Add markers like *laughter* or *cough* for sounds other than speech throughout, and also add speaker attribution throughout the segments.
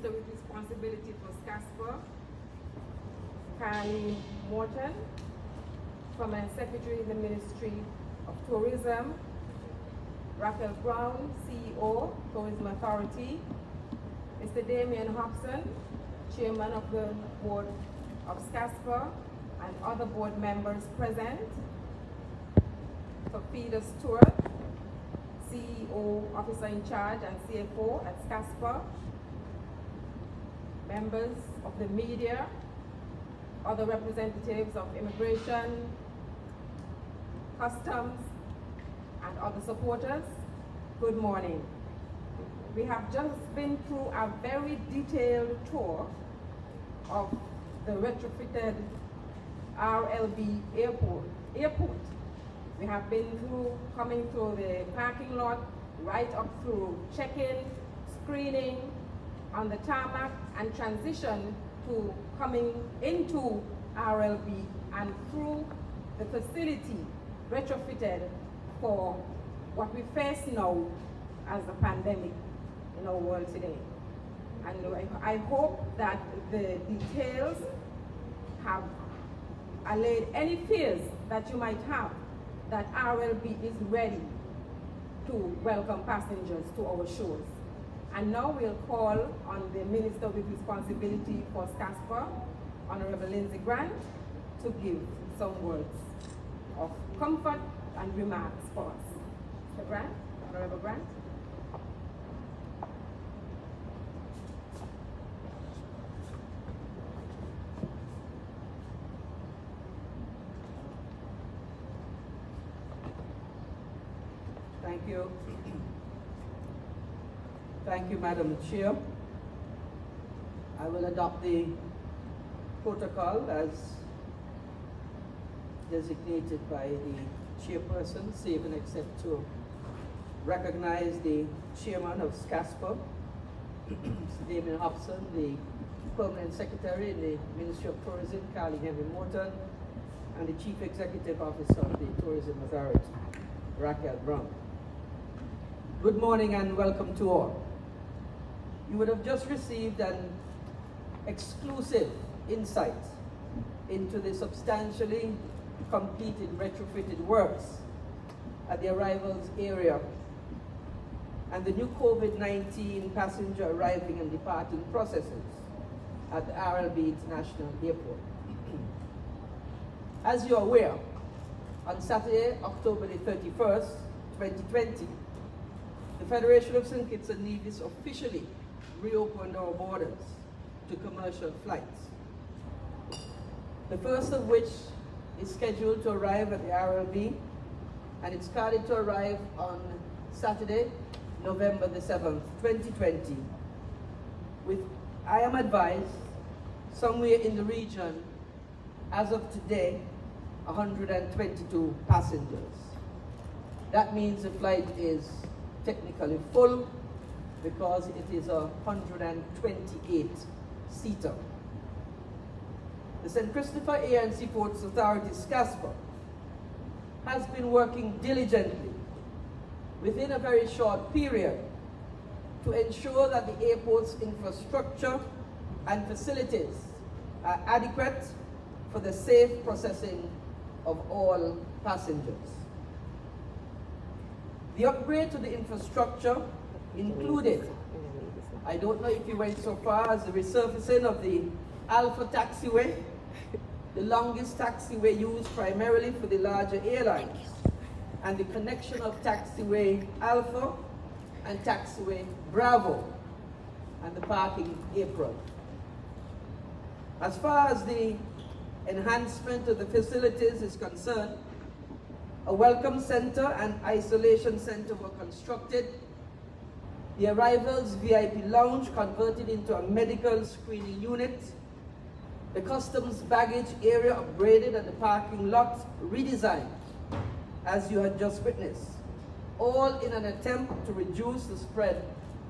Speaker 1: Minister with responsibility for SCASPA, Carly Morton, Permanent Secretary in the Ministry of Tourism, Raquel Brown, CEO, Tourism Authority, Mr. Damien Hobson, Chairman of the Board of SCASPA, and other board members present, Fafida Stewart, CEO, Officer in Charge and CFO at SCASPA, members of the media, other representatives of immigration, customs, and other supporters, good morning. We have just been through a very detailed tour of the retrofitted RLB airport. airport. We have been through, coming through the parking lot, right up through check-in, screening, on the tarmac, and transition to coming into RLB and through the facility retrofitted for what we face now as the pandemic in our world today. And I, I hope that the details have allayed any fears that you might have that RLB is ready to welcome passengers to our shores. And now we'll call on the Minister with responsibility for SCASPA, Honorable Lindsey Grant, to give some words of comfort and remarks for us. Mr. Grant, Honorable Grant.
Speaker 2: Thank you. Thank you, Madam Chair. I will adopt the protocol as designated by the chairperson, save and except to recognize the chairman of SCASPA, Mr. Damien Hobson, the permanent secretary in the Ministry of Tourism, Carly Henry Morton, and the chief executive officer of the Tourism Authority, Raquel Brown. Good morning and welcome to all. You would have just received an exclusive insight into the substantially completed retrofitted works at the arrivals area and the new COVID-19 passenger arriving and departing processes at the RLB International Airport. As you're aware, on Saturday, October the 31st, 2020, the Federation of St. Kitts and Nevis officially reopened our borders to commercial flights. The first of which is scheduled to arrive at the RLB and it's scheduled to arrive on Saturday, November the 7th, 2020, with, I am advised, somewhere in the region, as of today, 122 passengers. That means the flight is technically full because it is a 128 seater. The St. Christopher Air and Seaports Authority, SCASPA, has been working diligently within a very short period to ensure that the airport's infrastructure and facilities are adequate for the safe processing of all passengers. The upgrade to the infrastructure included, I don't know if you went so far as the resurfacing of the Alpha Taxiway, the longest taxiway used primarily for the larger airlines, and the connection of Taxiway Alpha and Taxiway Bravo, and the parking apron. As far as the enhancement of the facilities is concerned, a welcome center and isolation center were constructed. The arrivals VIP lounge converted into a medical screening unit. The customs baggage area upgraded and the parking lot redesigned, as you had just witnessed, all in an attempt to reduce the spread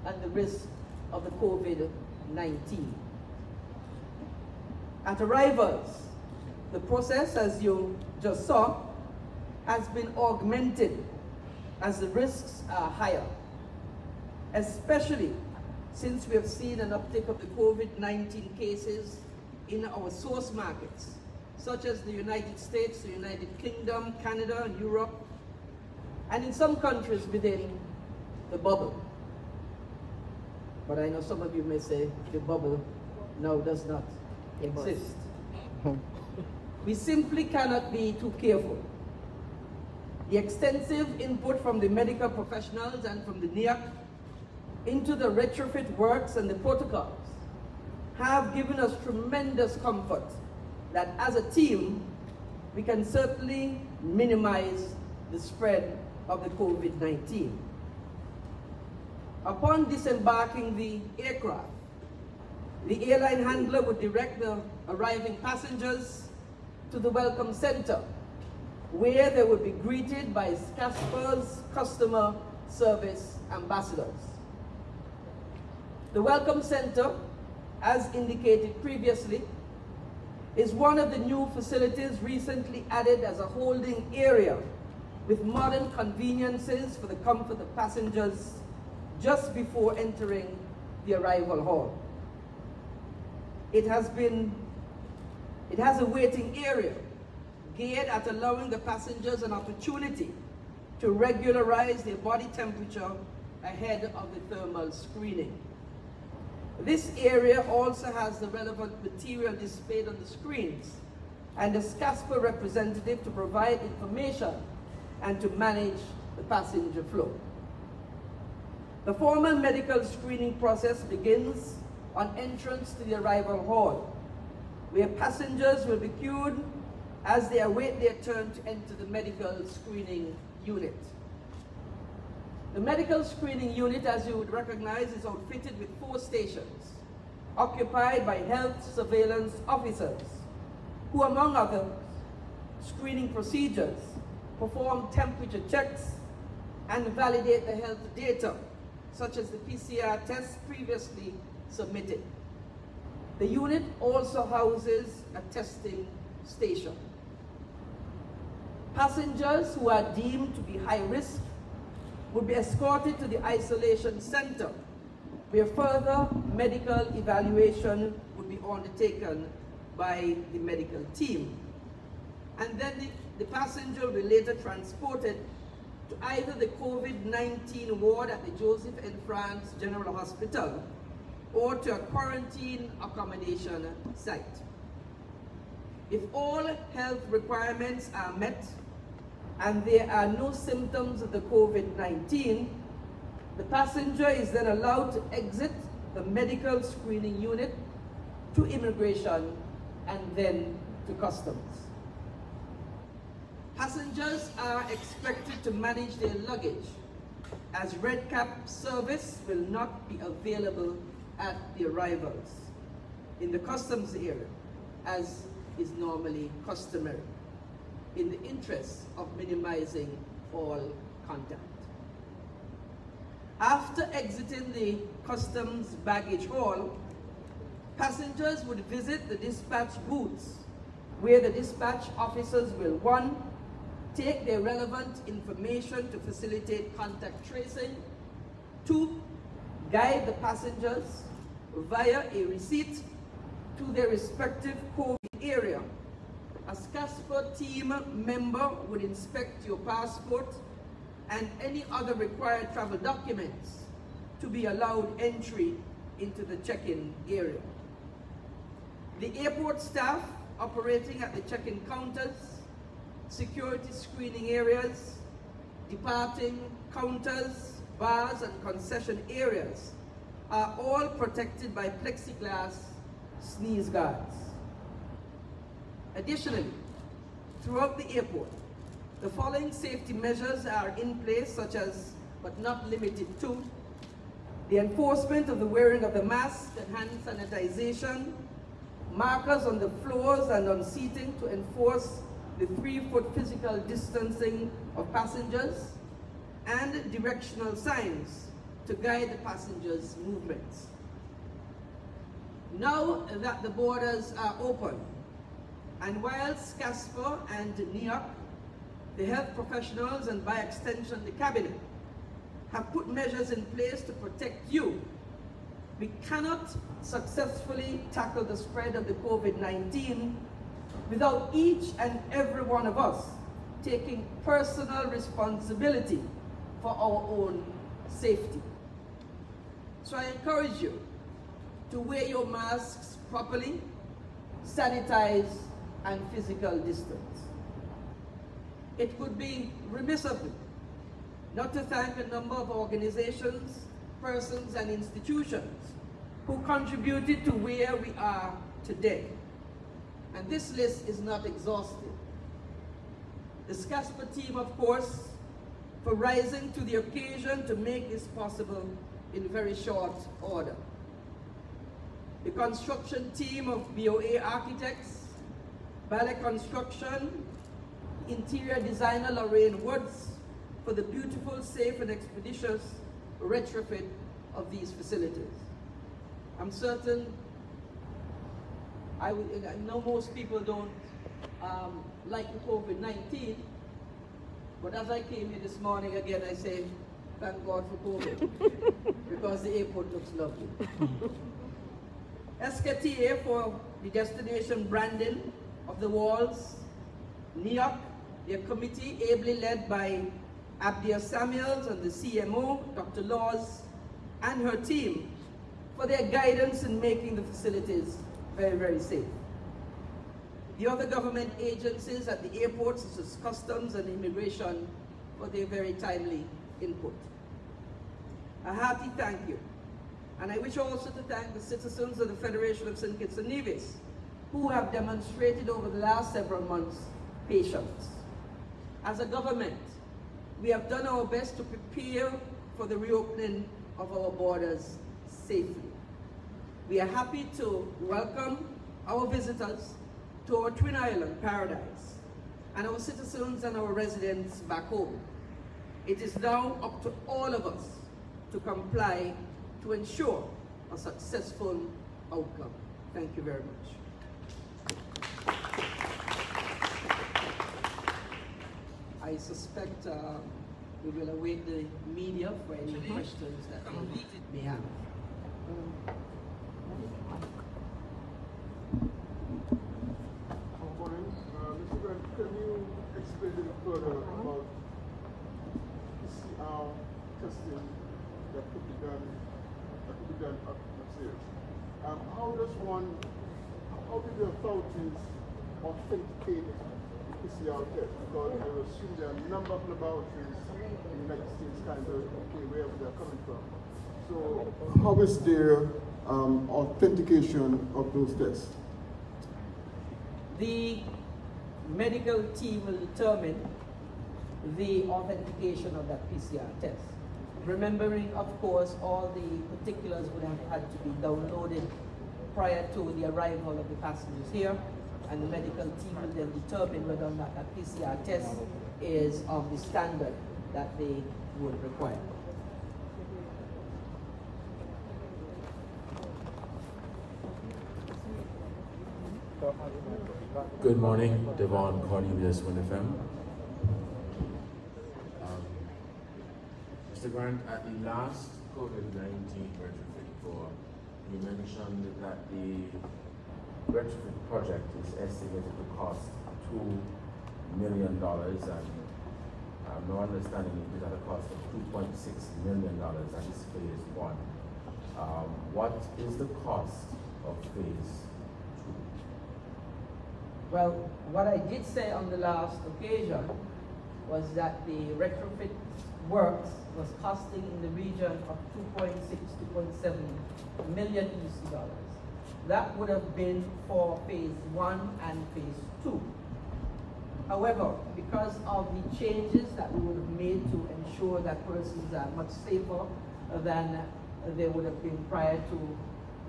Speaker 2: and the risk of the COVID-19. At arrivals, the process, as you just saw, has been augmented as the risks are higher, especially since we have seen an uptick of the COVID-19 cases in our source markets, such as the United States, the United Kingdom, Canada, and Europe, and in some countries within the bubble. But I know some of you may say the bubble now does not exist. Hmm. *laughs* we simply cannot be too careful. The extensive input from the medical professionals and from the NIAC into the retrofit works and the protocols have given us tremendous comfort that as a team, we can certainly minimize the spread of the COVID-19. Upon disembarking the aircraft, the airline handler would direct the arriving passengers to the welcome center, where they would be greeted by SCASPA's customer service ambassadors. The Welcome Center, as indicated previously, is one of the new facilities recently added as a holding area with modern conveniences for the comfort of passengers just before entering the arrival hall. It has been, it has a waiting area geared at allowing the passengers an opportunity to regularize their body temperature ahead of the thermal screening. This area also has the relevant material displayed on the screens and a SCASPA representative to provide information and to manage the passenger flow. The formal medical screening process begins on entrance to the arrival hall, where passengers will be queued as they await their turn to enter the medical screening unit. The medical screening unit, as you would recognize, is outfitted with four stations, occupied by health surveillance officers, who among other screening procedures, perform temperature checks and validate the health data, such as the PCR test previously submitted. The unit also houses a testing station. Passengers who are deemed to be high risk would be escorted to the isolation center where further medical evaluation would be undertaken by the medical team. And then the, the passenger will be later transported to either the COVID-19 ward at the Joseph N. France General Hospital or to a quarantine accommodation site. If all health requirements are met and there are no symptoms of the COVID-19, the passenger is then allowed to exit the medical screening unit to immigration and then to customs. Passengers are expected to manage their luggage as Red Cap service will not be available at the arrivals in the customs area as is normally customary in the interest of minimizing all contact. After exiting the customs baggage hall, passengers would visit the dispatch booths where the dispatch officers will, one, take their relevant information to facilitate contact tracing, two, guide the passengers via a receipt to their respective COVID area. A SCASPA team member would inspect your passport and any other required travel documents to be allowed entry into the check-in area. The airport staff operating at the check-in counters, security screening areas, departing counters, bars and concession areas are all protected by plexiglass sneeze guards. Additionally, throughout the airport, the following safety measures are in place, such as, but not limited to, the enforcement of the wearing of the mask and hand sanitization, markers on the floors and on seating to enforce the three-foot physical distancing of passengers, and directional signs to guide the passengers' movements. Now that the borders are open, and while SCASPA and NIAC, the health professionals and by extension the cabinet, have put measures in place to protect you, We cannot successfully tackle the spread of the COVID-19 without each and every one of us taking personal responsibility for our own safety. So I encourage you to wear your masks properly, sanitize, and physical distance. It would be remiss of me not to thank a number of organizations, persons, and institutions who contributed to where we are today. And this list is not exhaustive. The SCASPA team, of course, for rising to the occasion to make this possible in very short order. The construction team of BOA Architects, Ballet Construction, interior designer Lorraine Woods for the beautiful, safe, and expeditious retrofit of these facilities. I'm certain, I, would, I know most people don't um, like COVID-19, but as I came here this morning again, I say, thank God for COVID, *laughs* because the airport looks lovely. *laughs* SKTA for the destination branding of the walls, NEOC, their committee ably led by Abdia Samuels and the CMO, Dr. Laws, and her team for their guidance in making the facilities very, very safe. The other government agencies at the airports, such as Customs and Immigration, for their very timely input. A hearty thank you. And I wish also to thank the citizens of the Federation of St. Kitts and Nevis, who have demonstrated over the last several months patience. As a government, we have done our best to prepare for the reopening of our borders safely. We are happy to welcome our visitors to our Twin Island paradise and our citizens and our residents back home. It is now up to all of us to comply to ensure a successful outcome. Thank you very much. I suspect uh, we will await the media for any questions that they may have.
Speaker 3: Morning. Uh, Mr. Grant, can you explain a little further about PCR testing that could be done, that could be done up upstairs? Um, how does one, how do the authorities authenticate the PCR test? Because I assume there are a number of laboratories in the United States, kind of, okay, wherever they're coming from. So how is their um, authentication of those tests?
Speaker 2: The medical team will determine the authentication of that PCR test. Remembering, of course, all the particulars would have had to be downloaded prior to the arrival of the passengers here, and the medical team will then determine whether or not that PCR test is of the standard that they would require.
Speaker 4: Good morning, Devon Cornelius WINN FM. Um, Mr. Grant, at the last COVID-19 retrofit tour, you mentioned that the retrofit project is estimated to cost two million dollars and um, no understanding is at a cost of two point six million dollars. That is phase one. Um, what is the cost of phase two?
Speaker 2: Well, what I did say on the last occasion was that the retrofit works was costing in the region of 2.6, 2.7 million EC dollars. That would have been for phase one and phase two. However, because of the changes that we would have made to ensure that persons are much safer than they would have been prior to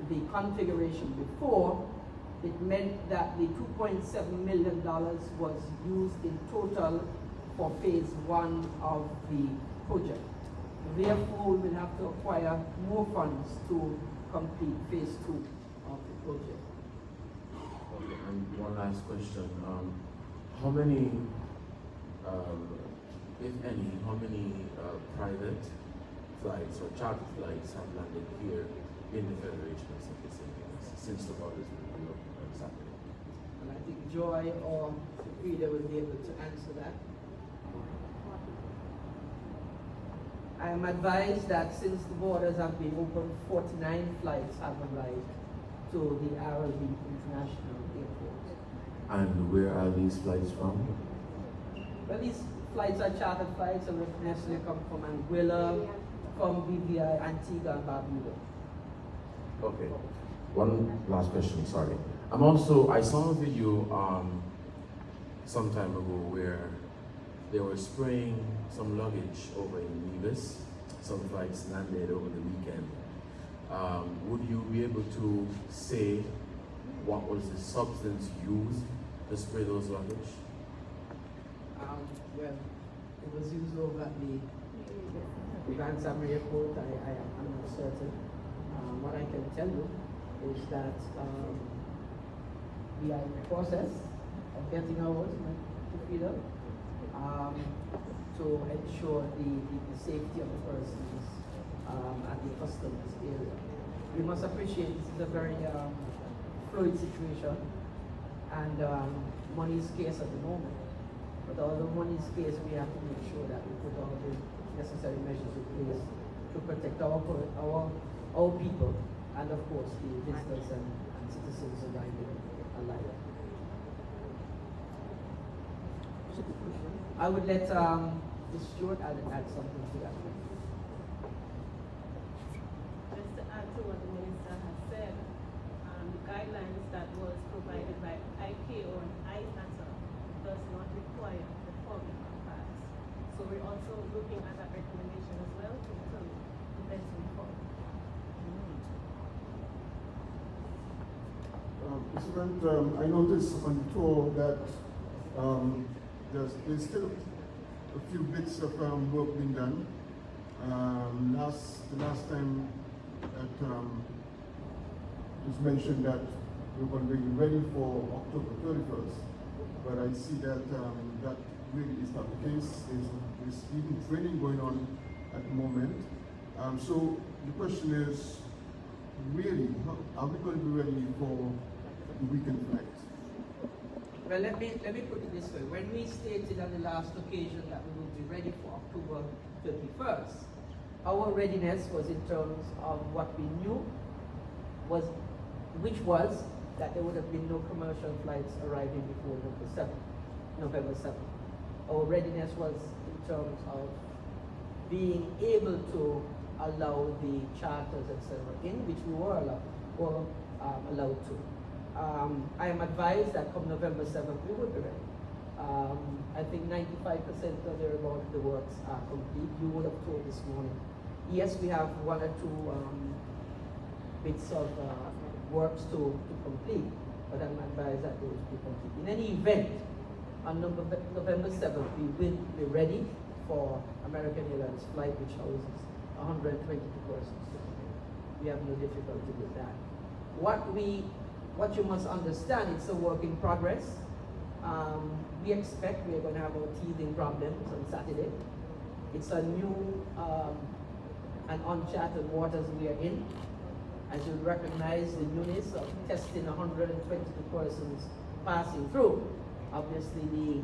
Speaker 2: the configuration before, it meant that the $2.7 million was used in total for phase one of the project. Therefore, we will have to acquire more funds to complete phase two project.
Speaker 4: Okay, and one last question. Um, how many, um, if any, how many uh, private flights or charter flights have landed here in the Federation of. Kitts since the borders were reopened on Saturday?
Speaker 2: And I think Joy or Frida will be able to answer that. I am advised that since the borders have been open, 49 flights have arrived to the RLB International Airport.
Speaker 4: And where are these flights from?
Speaker 2: Well, these flights are chartered flights and necessarily come from Anguilla, from BVI, Antigua, and Barbuda.
Speaker 4: Okay. One last question, sorry. I'm also, I saw a video um, some time ago where they were spraying some luggage over in Nevis. Some flights landed over the weekend. Um, would you be able to say what was the substance used to spray those luggage?
Speaker 2: Um, well, it was used over at the Vance Amory Airport. I, I am not certain. Um, what I can tell you is that um, we are in the process of getting ours to feed up um, to ensure the, the, the, safety of the persons um, at the customs area. We must appreciate this is a very um, fluid situation and um, money is scarce at the moment. But although money is scarce, we have to make sure that we put all the necessary measures in place to protect our, our, our people and of course the visitors and, and citizens arriving alive. I would let um, Ms. Stewart add, add something to that.
Speaker 5: Just to add to what the minister has said, um, the guidelines that was provided by ICAO and IATA does not require the forming of pass. So we're also looking at that recommendation as well to the best.
Speaker 3: Um, Mr. Um, I noticed on the tour that um, there's, there's still a few bits of um, work being done. Um, last, the last time that um, it was mentioned that we are going to be ready for October 31st, but I see that um, that really is not the case. There's, there's even training going on at the moment. Um, so the question is, really, are we going to be ready for the weekend flight?
Speaker 2: Well, let me, let me put it this way. When we stated on the last occasion that we would be ready for October 31st, our readiness was in terms of what we knew was, which was that there would have been no commercial flights arriving before November 7th. November 7th. Our readiness was in terms of being able to allow the charters, etc., in which we were allowed, were um, allowed to. Um, I am advised that come November 7th, we will be ready. Um, I think 95% or thereabout the works are complete. You would have told this morning. Yes, we have one or two um, bits of uh, works to, to complete, but I'm advised that those will be complete. In any event, on November, November 7th, we will be ready for American Airlines flight, which houses 122 persons. We have no difficulty with that. What we what you must understand, it's a work in progress. Um, we expect we're going to have our teething problems on Saturday. It's a new um, and uncharted waters we are in. As you recognize the newness of testing 122 persons passing through, obviously the,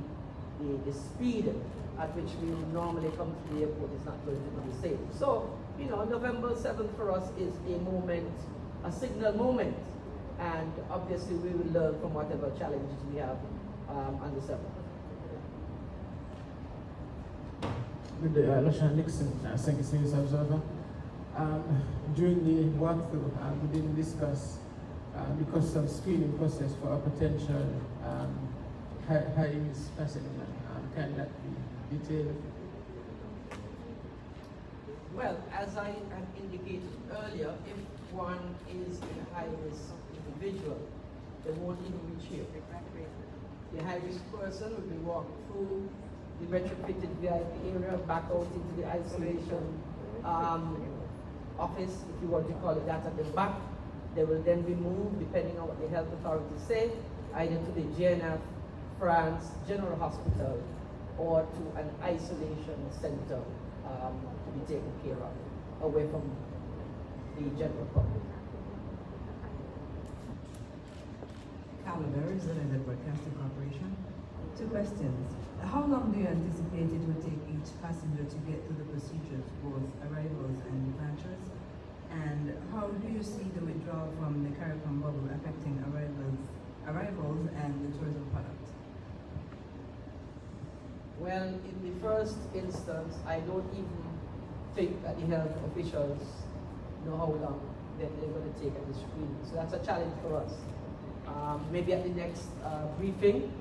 Speaker 2: the, the speed at which we normally come to the airport is not going to be the same. So, you know, November 7th for us is a moment, a signal moment and obviously we will learn from whatever challenges we have um, on the 7th.
Speaker 6: Good day, uh, Lashan Nixon, uh, St. News Observer. Um, during the walkthrough, uh, we didn't discuss uh, the custom screening process for a potential um, high, high risk passenger. Um, can that be detailed?
Speaker 2: Well, as I had indicated earlier, if one is a high risk individual, they won't even reach here. The high-risk person will be walked through the retrofitted VIP area, back out into the isolation um, office, if you want to call it that, at the back. They will then be moved, depending on what the health authorities say, either to the GNF France General Hospital or to an isolation center um, to be taken care of, away from the general public.
Speaker 7: Carla Berry, Broadcasting Corporation. Two questions. How long do you anticipate it will take each passenger to get through the procedures
Speaker 2: first instance, I don't even think that the health officials know how long that they're going to take at the screening. So that's a challenge for us. Um, maybe at the next uh, briefing,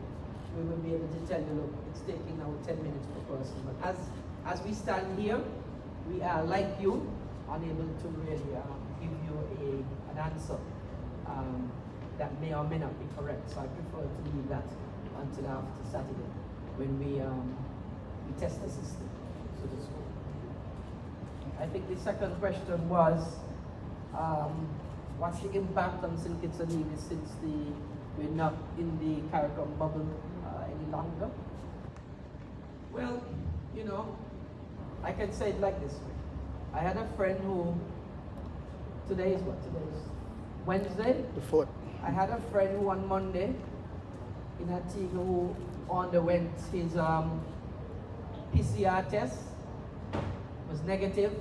Speaker 2: we will be able to tell you, look, it's taking now 10 minutes per person. But as, as we stand here, we are like you, unable to really um, give you a, an answer um, that may or may not be correct. So I prefer to leave that until after Saturday when we, um, we test the system, so to speak. I think the second question was, um, what's the impact on St. Kitts and Nevis since the, we're not in the CARICOM bubble any longer? Well, you know, I can say it like this way. I had a friend who, today is what? Today is Wednesday?
Speaker 3: The fourth.
Speaker 2: I had a friend who on Monday in Antigua who underwent his um, PCR test, was negative,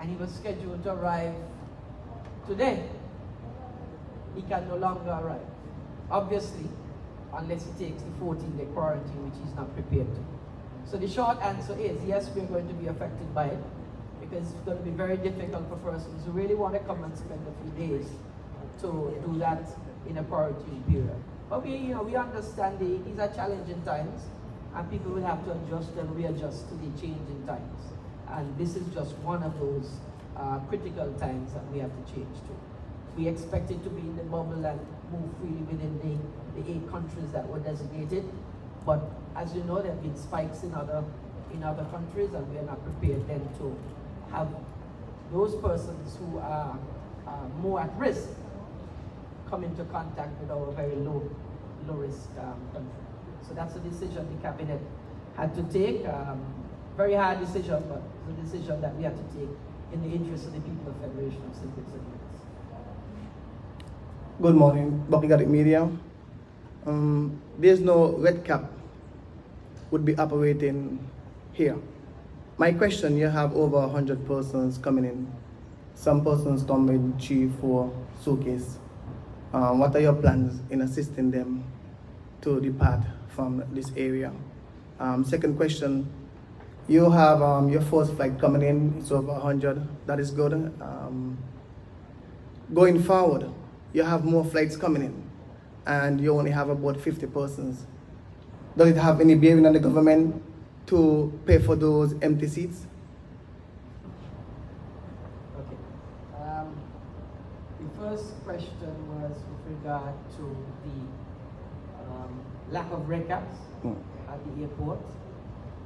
Speaker 2: and he was scheduled to arrive today. He can no longer arrive. Obviously, unless he takes the 14 day quarantine, which he's not prepared to. So the short answer is yes, we're going to be affected by it because it's going to be very difficult for persons who really want to come and spend a few days to do that in a quarantine period. But we, you know, we understand the, these are challenging times and people will have to adjust and readjust to the changing times. And this is just one of those uh, critical times that we have to change to. We expect it to be in the bubble and move freely within the the eight countries that were designated. But as you know, there have been spikes in other, in other countries and we are not prepared then to have those persons who are uh, more at risk come into contact with our very low, low risk um, country. So that's a decision the cabinet had to take. Um, very hard decision, but it's a decision that we had to take in the interest of the people of Federation of St. Nevis.
Speaker 8: Good morning, Buckie Media um, there's no red cap would be operating here. My question, you have over 100 persons coming in. Some persons come with three, four suitcases. Um, what are your plans in assisting them to depart from this area? Um, second question, you have um, your first flight coming in, it's over 100, that is good. Um, going forward, you have more flights coming in and you only have about 50 persons. Does it have any bearing on the government to pay for those empty seats?
Speaker 2: Okay. Um, the first question was with regard to the lack of records mm. at the airport.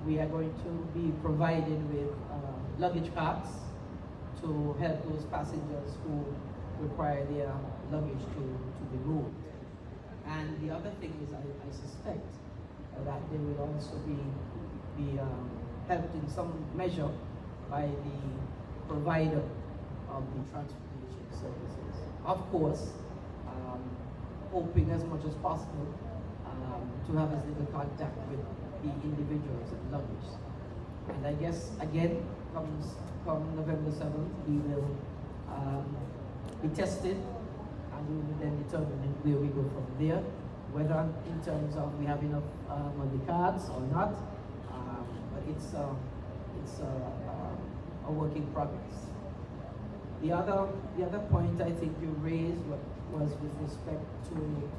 Speaker 2: We are going to be provided with uh, luggage carts to help those passengers who require their luggage to, to be moved. And the other thing is, I, I suspect uh, that they will also be, be um, helped in some measure by the provider of the transportation services. Of course, um, hoping as much as possible to have as little contact with the individuals and luggage. And I guess, again, comes come November 7th, we will um, be tested and we will then determine where we go from there, whether in terms of we have enough um, on the cards or not. Um, but it's, uh, it's uh, uh, a work in progress. The other, the other point I think you raised was with respect to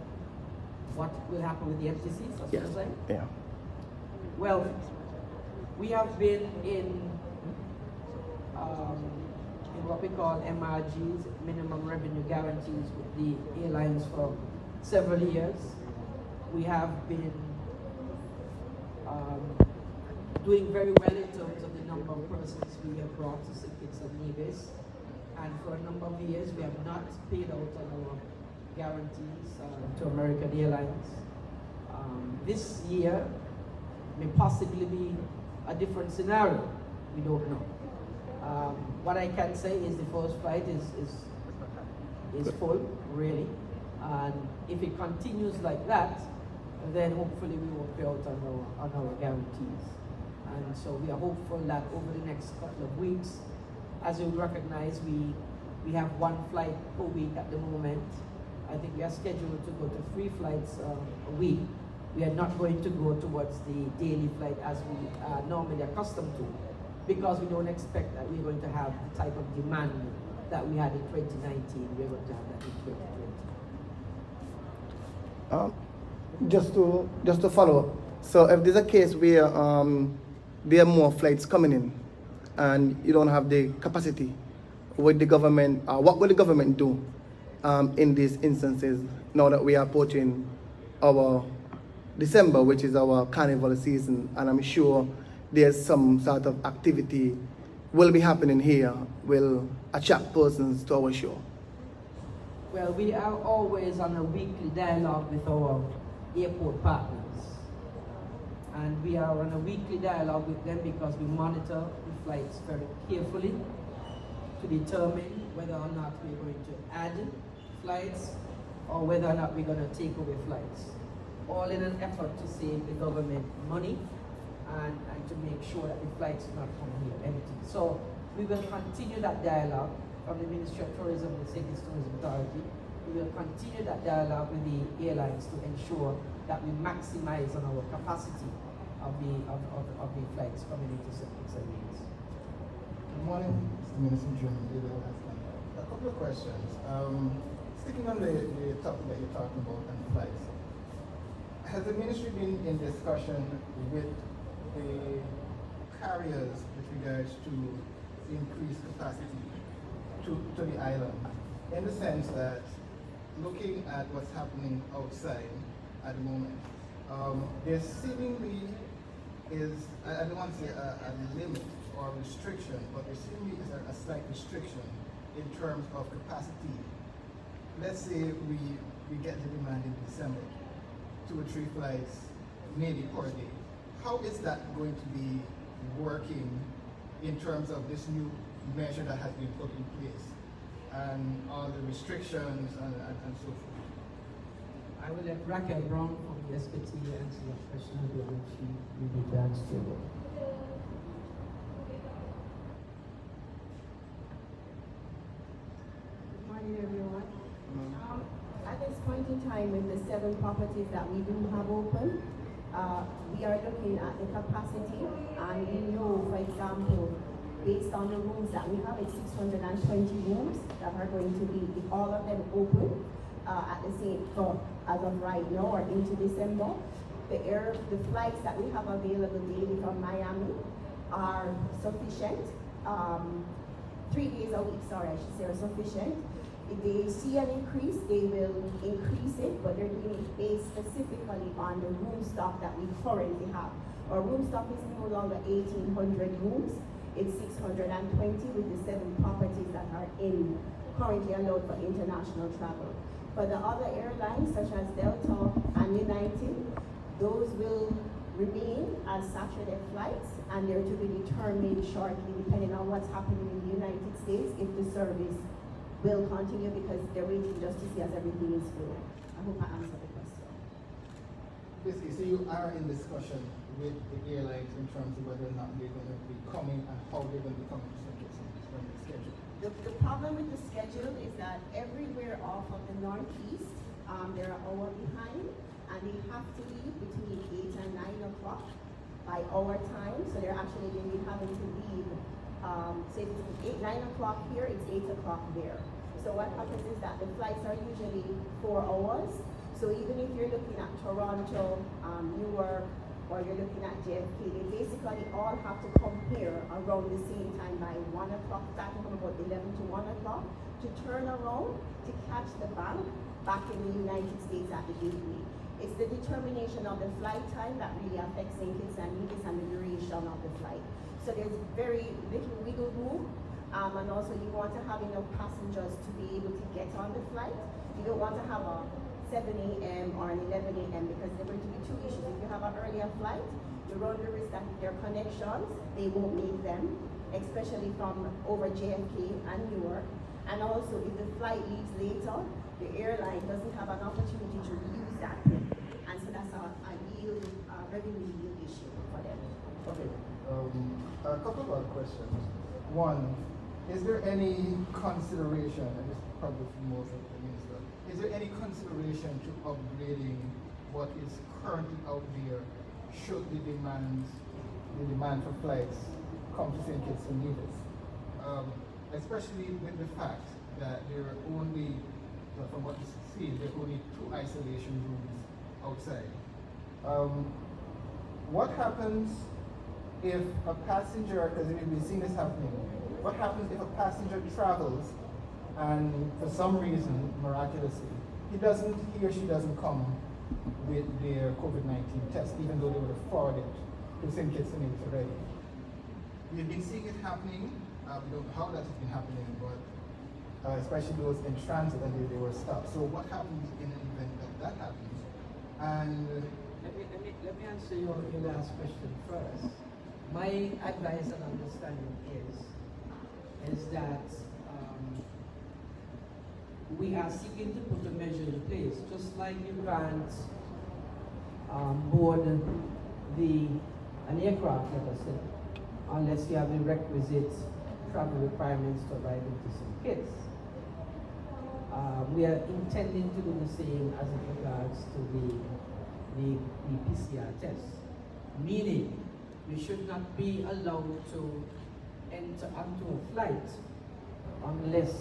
Speaker 2: what will happen with the FTCs, as
Speaker 8: yeah. Yeah.
Speaker 2: Well, we have been in um, in what we call MRGs, minimum revenue guarantees with the airlines for several years. We have been um, doing very well in terms of the number of persons we have brought to St. Kitts and Nevis. And for a number of years, we have not paid out on our guarantees uh, to American Airlines. Um, this year may possibly be a different scenario. We don't know. Um, what I can say is the first flight is, is, is full, really. And if it continues like that, then hopefully we will pay out on our, on our guarantees. And so we are hopeful that over the next couple of weeks, as you recognize, we, we have one flight per week at the moment. I think we are scheduled to go to three flights uh, a week. We are not going to go towards the daily flight as we are normally accustomed to because we don't expect that we're going to have the type of demand that we had in 2019. We're going to have that in 2020.
Speaker 8: Um, just to just to follow up. So if there's a case where um, there are more flights coming in, and you don't have the capacity, would the government, uh, what will the government do um, in these instances now that we are approaching our December, which is our carnival season, and I'm sure there's some sort of activity will be happening here, will attract persons to our show?
Speaker 2: Well, we are always on a weekly dialogue with our airport partners. And we are on a weekly dialogue with them because we monitor the flights very carefully to determine whether or not we're going to add flights or whether or not we're going to take away flights. All in an effort to save the government money and, and to make sure that the flights do not come here empty. So we will continue that dialogue from the Ministry of Tourism and the St. Tourism Authority. We will continue that dialogue with the airlines to ensure that we maximize on our capacity of the, of, of, of the flights coming into St. Kitts
Speaker 9: Good morning, Mr. Minister. A couple of questions. Um, sticking on the, the topic that you're talking about and flights, has the ministry been in discussion with the carriers with regards to increased capacity to, to the island in the sense that looking at what's happening outside at the moment, um, there seemingly is, I, I don't want to say a, a, limit or a restriction, but there seemingly is a, a slight restriction in terms of capacity. Let's say we, we get the demand in December, two or three flights, maybe per day how is that going to be working in terms of this new measure that has been put in place and all the restrictions and, and, and so forth?
Speaker 2: I will let Raquel Brown from the SPT answer that question. Don't know she will be to answer it.
Speaker 10: Good morning, everyone. Um, at this point in time, with the seven properties that we do have open, uh, we are looking at the capacity and we know, for example, based on the rooms that we have, it's 620 rooms that are going to be, if all of them open uh, at the same, for, as of right now or into December, the air, the flights that we have available daily from Miami are sufficient. Um, three days a week, sorry, I should say, are sufficient. If they see an increase, they will increase it, but they're doing it based specifically on the room stock that we currently have. Our room stock is no longer 1,800 rooms. It's 620 with the seven properties that are in currently allowed for international travel. For the other airlines, such as Delta and United, those will remain as Saturday flights, and they're to be determined shortly, depending on what's happening in the United States, if the service will continue because they're waiting just to see as everything is full. I hope I answered the question.
Speaker 9: Basically, so you are in discussion with the airlines in terms of whether or not they're going to be coming and how they're going to be coming to from the schedule.
Speaker 10: The, the problem with the schedule is that everywhere off of the northeast, um, they're an hour behind and they have to leave between 8 and 9 o'clock by our time. So they're actually going to be having to leave um, say it's 8, 9 o'clock here, it's 8 o'clock there. So what happens is that the flights are usually four hours. So even if you're looking at Toronto, um, Newark, or you're looking at JFK, they basically all have to come here around the same time by 1 o'clock, starting from about 11 to 1 o'clock, to turn around to catch the bank back in the United States at the gateway. It's the determination of the flight time that really affects St. Kitts and Nevis and the duration of the flight. So there's very little wiggle room. Um, and also you want to have enough passengers to be able to get on the flight. You don't want to have a 7 a.m. or an 11 a.m. because there are going to be two issues. If you have an earlier flight, you run the risk that their connections, they won't make them, especially from over JFK and Newark. And also if the flight leaves later, the airline doesn't have an opportunity to use that. And so that's a, a yield, uh, revenue yield issue for them.
Speaker 9: Okay, um, a couple of questions. One, is there any consideration, and this is probably for more for the minister, is there any consideration to upgrading what is currently out there should the demand, the demand for flights come to St. Kitts and Nevis? Um, especially with the fact that there are only, from what you see, there are only two isolation rooms outside. Um, what happens if a passenger, because we've seen this happening, what happens if a passenger travels and for some reason, miraculously, he doesn't, he or she doesn't come with their COVID-19 test, even though they would have forwarded to St. Kitts and Nevis already. We've been seeing it happening. Uh, we don't know how that has been happening, but uh, especially those in transit and they, they were stopped. So what happens in an event that that happens? And
Speaker 2: let me, let me, let me answer your, your last question first. My advice and understanding is, is that um, we are seeking to put a measure in place, just like you can't um, board the, an aircraft, let us say, unless you have the requisite travel requirements to arrive into St. Kitts. Uh, we are intending to do the same as it regards to the, the, the PCR test, meaning you should not be allowed to enter onto a flight unless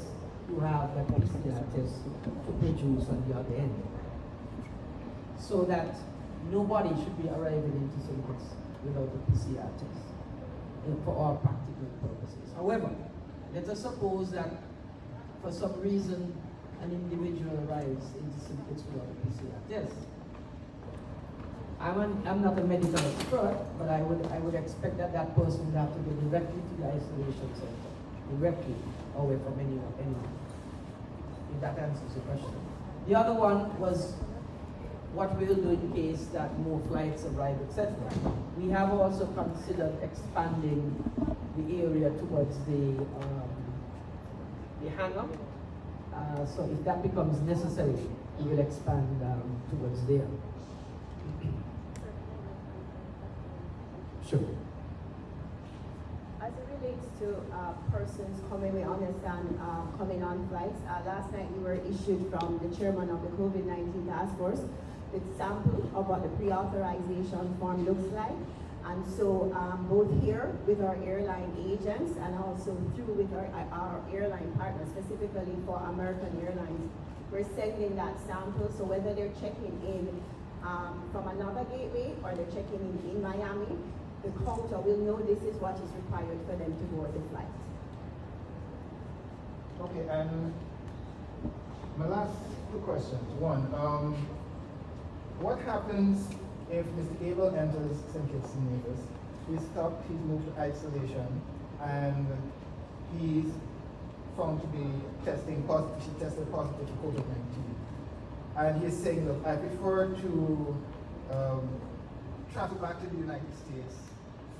Speaker 2: you have a PCR test to produce on the other end. So that nobody should be arriving into St. Kitts without a PCR test for all practical purposes. However, let us suppose that for some reason an individual arrives into St. Kitts without a PCR test. I'm, an, I'm not a medical expert, but I would, I would expect that that person would have to go directly to the isolation center, directly, away from anyone, anyone. If that answers the question. The other one was what we'll do in case that more flights arrive, etc. We have also considered expanding the area towards the, um, the hangar. Uh, so if that becomes necessary, we will expand um, towards there. Sure.
Speaker 10: As it relates to uh, persons coming, we understand uh, coming on flights. Uh, last night we were issued from the chairman of the COVID-19 task force with sample of what the pre-authorization form looks like. And so um, both here with our airline agents and also through with our, our airline partners, specifically for American Airlines, we're sending that sample. So whether they're checking in um, from another gateway or they're checking in in Miami, the counter will know this is what is required for them to board the flight.
Speaker 9: Okay, and my last two questions. One, um, what happens if Mr. Abel enters St. Kitts and Nevis? He's stopped, he's moved to isolation, and he's found to be testing positive, she tested positive for COVID-19. And he's saying, look, I prefer to um, travel back to the United States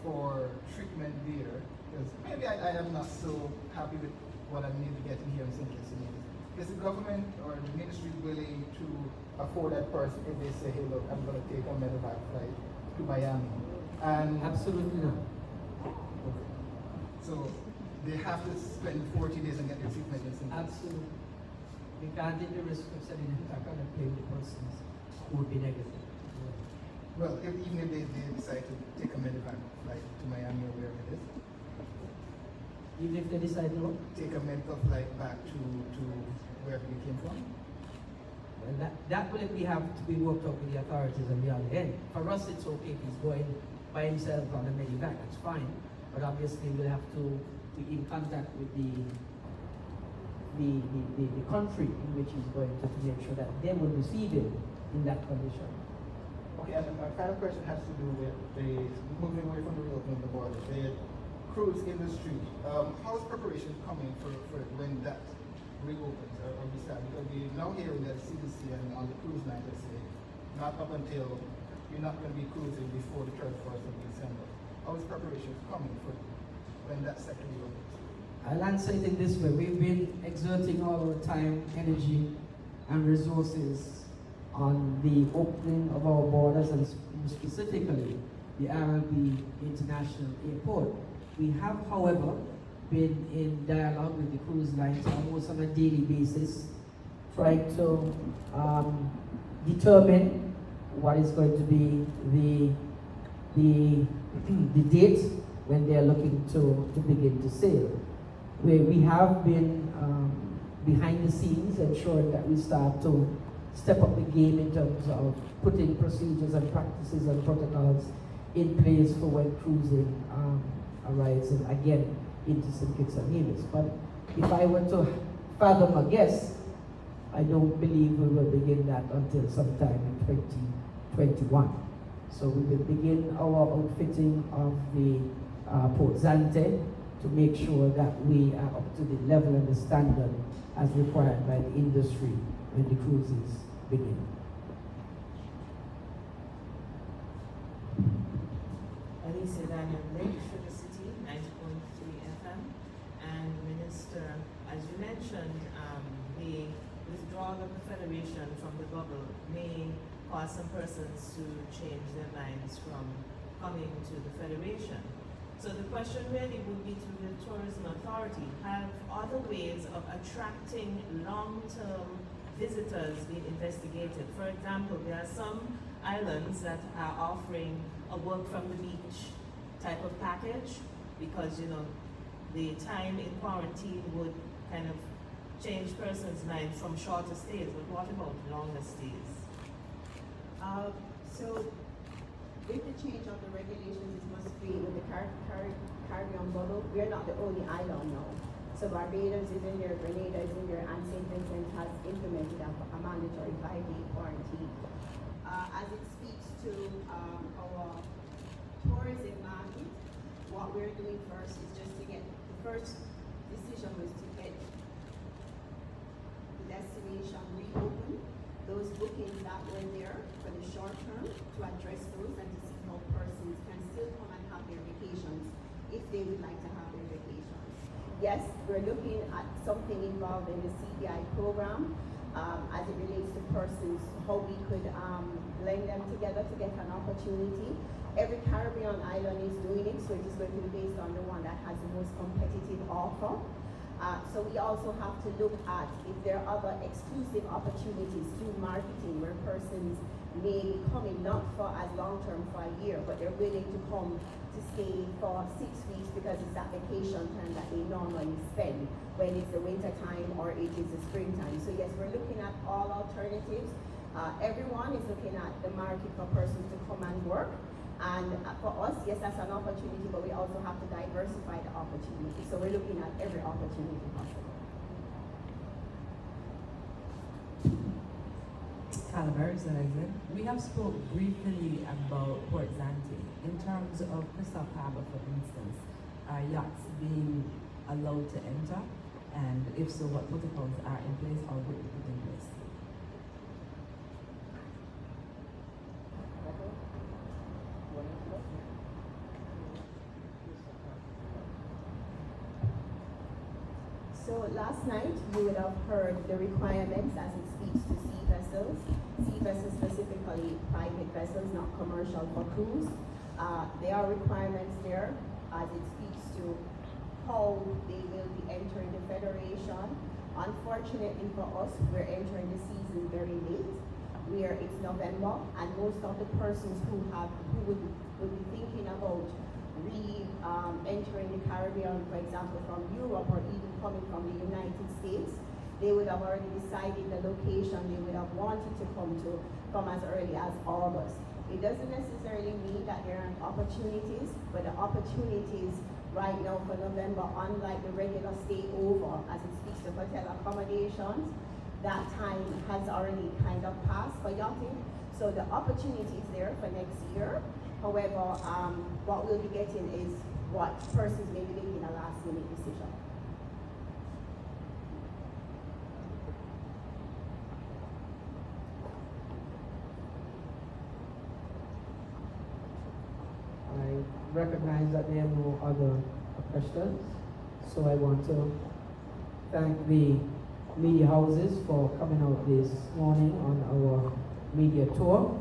Speaker 9: for treatment there, because maybe I, I, am not so happy with what I'm maybe getting here in St. Kitts Is the government or the ministry willing to afford that person if they say, hey, look, I'm going to take a medevac flight to Miami? And
Speaker 2: Absolutely not.
Speaker 9: Okay. So they have to spend 40 days and get their treatment in St.
Speaker 2: Absolutely. We can't take the risk of sending an attack on a plane the persons who would be negative.
Speaker 9: Well, if, even if they, they decide to take a medevac flight to Miami or wherever it is,
Speaker 2: Even if they decide to,
Speaker 9: take a medical flight back to, to wherever they came from?
Speaker 2: well, that, that will be have to be worked out with the authorities on the other end. For us, it's okay if he's going by himself on a medevac, that's fine. But obviously, we'll have to be in contact with the the, the, the, the country in which he's going to, to make sure that they will receive him in that condition.
Speaker 9: And my final question has to do with the moving away from the reopening of the border. The cruise industry, um, how's preparation coming for, for when that reopens or, or restarts? Because we're now hearing that CDC and on the cruise line, let's say, not up until you're not going to be cruising before the 31st of December. How is preparation coming for when that second reopens?
Speaker 2: I'll answer it in this way. We've been exerting all our time, energy, and resources on the opening of our borders and specifically the RLB International Airport. We have, however, been in dialogue with the cruise lines almost on a daily basis, trying to um, determine what is going to be the the *clears throat* the date when they are looking to, to begin to sail. We, we have been um, behind the scenes ensuring that we start to step up the game in terms of putting procedures and practices and protocols in place for when cruising um, arrives and again into St. Kitts and Nevis. But if I were to fathom a guess, I don't believe we will begin that until sometime in 2021. So we will begin our outfitting of the uh, Port Zante to make sure that we are up to the level and the standard as required by the industry when the cruises begin.
Speaker 11: Alicia Daniel Lake, Sugar City, 90.3 FM. And Minister, as you mentioned, um, the withdrawal of the Federation from the bubble may cause some persons to change their minds from coming to the Federation. So the question really would be to the Tourism Authority, have other ways of attracting long-term visitors being investigated? For example, there are some islands that are offering a work from the beach type of package because, you know, the time in quarantine would kind of change persons' minds from shorter stays, but what about longer stays?
Speaker 10: Uh, so, with the change of the regulations, it must be with the Car Car Caribbean bubble, we are not the only island now. So Barbados is in there, Grenada is in there, and St. Vincent has implemented a, a mandatory five-day quarantine. Uh, as it speaks to um, our tourism market, what we're doing first is just to get, the first decision was to get the destination reopened, those bookings that were there for the short term, to address those and to see how persons can still come and have their vacations if they would like to have. Yes, we're looking at something involved in the CBI program um, as it relates to persons, how we could um, blend them together to get an opportunity. Every Caribbean island is doing it, so it is going to be based on the one that has the most competitive offer. Uh, so we also have to look at if there are other exclusive opportunities through marketing where persons may be coming not for as long term for a year, but they're willing to come to stay for six weeks because it's that vacation time that they normally spend when it's the winter time or it is the springtime. So yes, we're looking at all alternatives. Uh, everyone is looking at the market for persons to come and work. And for us, yes, that's an opportunity, but we also have to diversify the opportunity. So we're looking at every opportunity possible.
Speaker 7: Calabaris, we have spoke briefly about Port Zante. In terms of Christophe Harbour, for instance, are yachts being allowed to enter? And if so, what protocols are in place or will be put in place?
Speaker 10: So last night you would have heard the requirements as it speaks to sea vessels. Sea vessels specifically private vessels, not commercial for cruise. Uh, there are requirements there as it speaks to how they will be entering the federation. Unfortunately for us, we're entering the season very late, where it's November, and most of the persons who have who would, would be thinking about re um, entering the Caribbean, for example, from Europe or even coming from the United States, they would have already decided the location they would have wanted to come to from as early as August. It doesn't necessarily mean that there aren't opportunities, but the opportunities right now for November, unlike the regular stay over, as it speaks to hotel accommodations, that time has already kind of passed for yachting. So the opportunity is there for next year. However, um, what we'll be getting is what persons may be making a last minute decision.
Speaker 2: I recognize that there are no other questions, so I want to thank the media houses for coming out this morning on our media tour.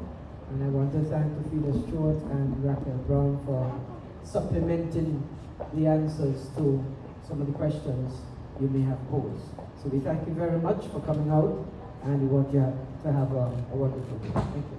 Speaker 2: And I want to thank Frida Stewart and Racquel Brown for supplementing the answers to some of the questions you may have posed. So we thank you very much for coming out and we want you to have a, a wonderful day. Thank you.